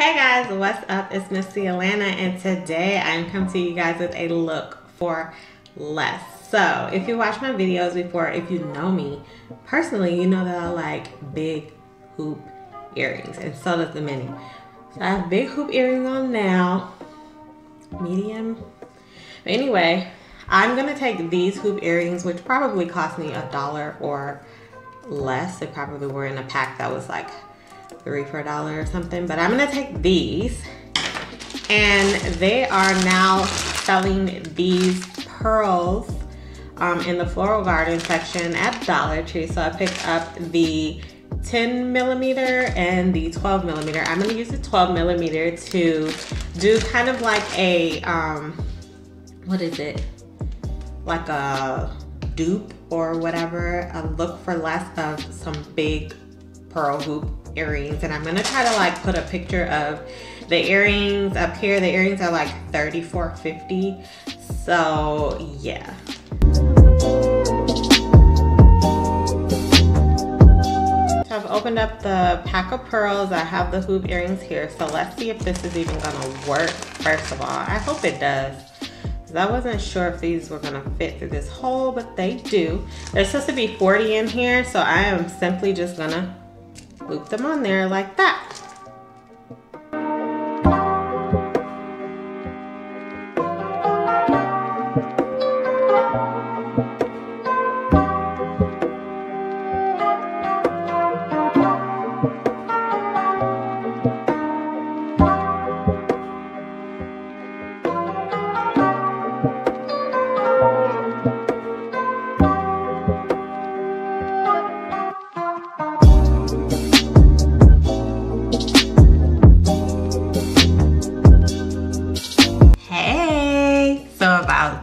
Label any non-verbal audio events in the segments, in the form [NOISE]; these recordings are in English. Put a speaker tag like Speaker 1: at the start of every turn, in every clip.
Speaker 1: Hey guys, what's up? It's Ms Catlanta and today I'm coming to you guys with a look for less. So if you watch my videos before, if you know me personally, you know that I like big hoop earrings and so does the mini. So I have big hoop earrings on now, medium. But anyway, I'm gonna take these hoop earrings, which probably cost me a dollar or less. They probably were in a pack that was like three for a dollar or something. But I'm gonna take these and they are now selling these pearls um, in the floral garden section at Dollar Tree. So I picked up the 10 millimeter and the 12 millimeter. I'm gonna use the 12 millimeter to do kind of like a, um, what is it? Like a dupe or whatever, a look for less of some big pearl hoop earrings and I'm gonna try to like put a picture of the earrings up here. The earrings are like 34.50. So yeah. So I've opened up the pack of pearls. I have the hoop earrings here. So let's see if this is even gonna work first of all. I hope it does. I wasn't sure if these were gonna fit through this hole, but they do. There's supposed to be 40 in here, so I am simply just gonna loop them on there like that.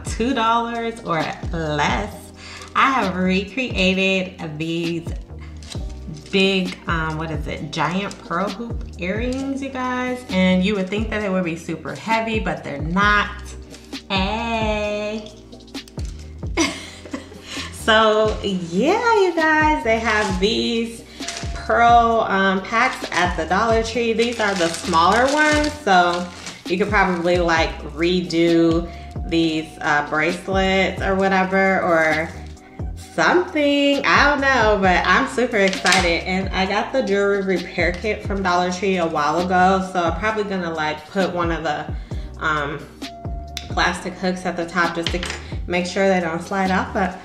Speaker 1: $2 or less, I have recreated these big, um, what is it, giant pearl hoop earrings, you guys. And you would think that they would be super heavy, but they're not. Hey. [LAUGHS] so yeah, you guys, they have these pearl um, packs at the Dollar Tree. These are the smaller ones, so you could probably like redo these uh, bracelets or whatever or something. I don't know, but I'm super excited. And I got the jewelry repair kit from Dollar Tree a while ago. So I'm probably gonna like put one of the um, plastic hooks at the top just to make sure they don't slide off. But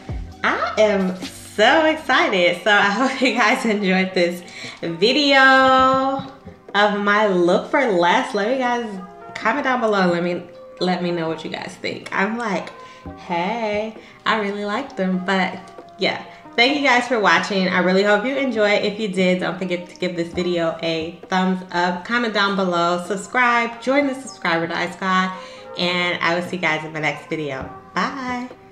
Speaker 1: I am so excited. So I hope you guys [LAUGHS] enjoyed this video of my look for less. Let me guys comment down below. Let me let me know what you guys think. I'm like, hey, I really like them. But yeah, thank you guys for watching. I really hope you enjoyed. If you did, don't forget to give this video a thumbs up. Comment down below. Subscribe. Join the subscriber die squad. And I will see you guys in my next video. Bye.